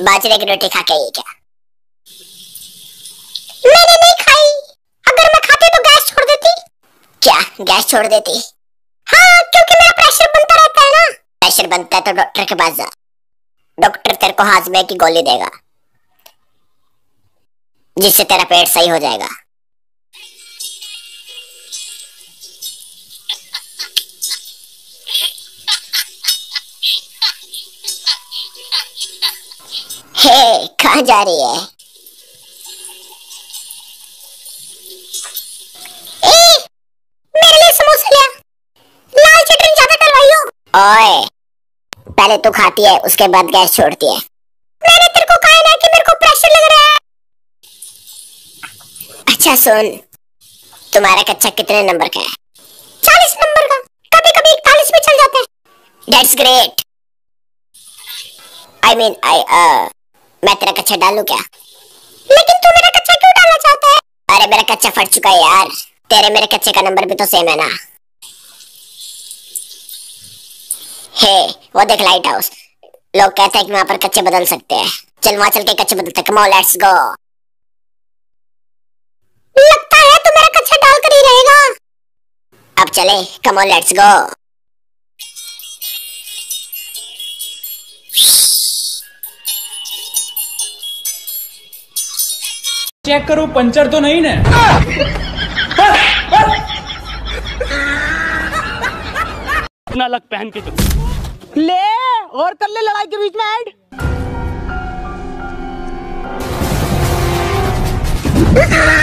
बाजरे की रोटी खा के ही क्या? मैंने नहीं खाई। अगर मैं खाती तो गैस छोड़ देती। क्या? गैस छोड़ देती? हाँ क्योंकि मेरा प्रेशर बनता रहता है ना। प्रेशर बनता है तो डॉक्टर के पास जा। डॉक्टर तेरे को हाजमे की गोली देगा। जिससे तेरा पेट सही हो जाएगा। हे कहा जा रही है? ए, मेरे लिए समोसा लिया लाल चटनी ज़्यादा डलवाइयो ओए पहले तू खाती है उसके बाद गैस छोड़ती है। मैंने तेरे को कहा ना कि मेरे को प्रेशर लग रहा है। अच्छा सुन तुम्हारा कच्चा कितने नंबर का है? चालीस नंबर का। कभी कभी इकतालीस में चल जाता है। That's great I mean I मैं तेरा कच्चा डालू क्या? लेकिन तू मेरा कच्चा क्यों डालना चाहता है? अरे मेरा कच्चा फट चुका है यार। तेरे मेरे कच्चे का नंबर भी तो सेम है ना। हे, वो देख लाइट हाउस लोग कहते हैं कि वहाँ पर कच्चे बदल सकते हैं। चल वहाँ चल के कच्चे बदलते कम ऑन लेट्स गो लगता है तू मेरा कच्चा डाल कर ही रहेगा। अब चले come on let's go check करो पंचर तो नहीं ना। अपना लग पहन के चलो। ले और कर ले लड़ाई के बीच में ऐड।